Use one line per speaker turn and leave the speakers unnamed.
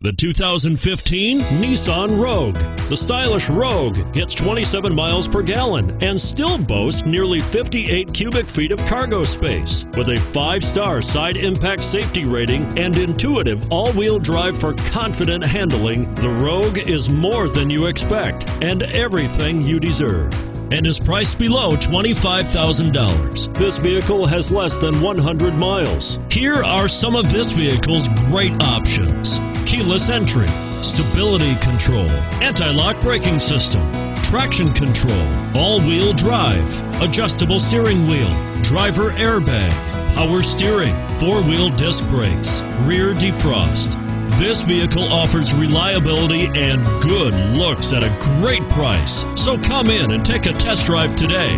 The 2015 Nissan Rogue. The stylish Rogue gets 27 miles per gallon and still boasts nearly 58 cubic feet of cargo space. With a five star side impact safety rating and intuitive all wheel drive for confident handling, the Rogue is more than you expect and everything you deserve and is priced below $25,000. This vehicle has less than 100 miles. Here are some of this vehicle's great options keyless entry, stability control, anti lock braking system, traction control, all wheel drive, adjustable steering wheel, driver airbag, power steering, four wheel disc brakes, rear defrost. This vehicle offers reliability and good looks at a great price. So come in and take a test drive today.